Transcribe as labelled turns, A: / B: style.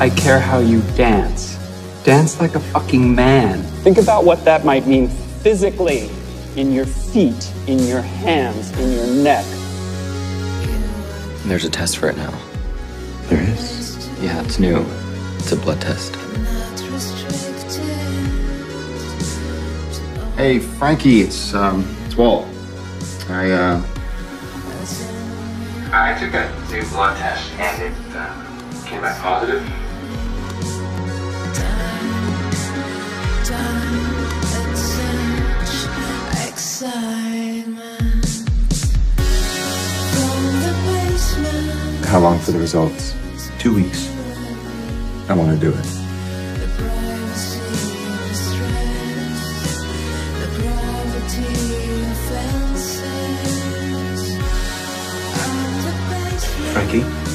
A: I care how you dance. Dance like a fucking man.
B: Think about what that might mean physically in your feet, in your hands, in your neck.
C: There's a test for it now.
D: There is.
C: Yeah, it's new. It's a blood test.
D: Hey, Frankie, it's um, it's Walt. I uh,
E: I took a new blood test and it uh, came back positive.
D: How long for the results?
C: Two weeks.
D: I want to do it.
C: Frankie?